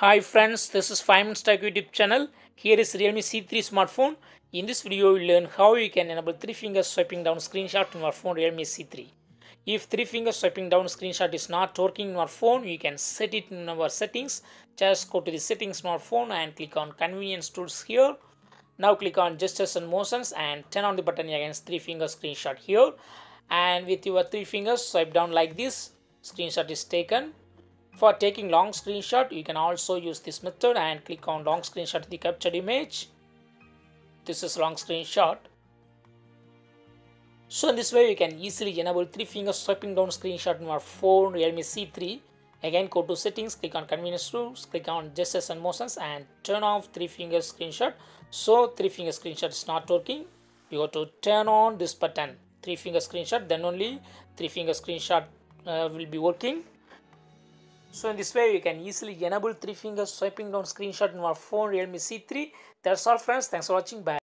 Hi friends, this is 5 Minutes Tech YouTube channel. Here is Realme C3 smartphone. In this video, we will learn how you can enable 3 finger swiping down screenshot in your phone Realme C3. If 3 finger swiping down screenshot is not working in your phone, you can set it in our settings. Just go to the settings in your phone and click on convenience tools here. Now click on gestures and motions and turn on the button against 3 finger screenshot here. And with your 3 fingers swipe down like this, screenshot is taken for taking long screenshot, you can also use this method and click on long screenshot the captured image. This is long screenshot. So in this way, you can easily enable three finger swiping down screenshot in your phone Realme C3. Again, go to settings, click on convenience tools, click on gestures and motions and turn off three finger screenshot. So three finger screenshot is not working. You have to turn on this button, three finger screenshot, then only three finger screenshot uh, will be working. So in this way you can easily enable 3 finger swiping down screenshot in your phone Realme C3. That's all friends. Thanks for watching. Bye.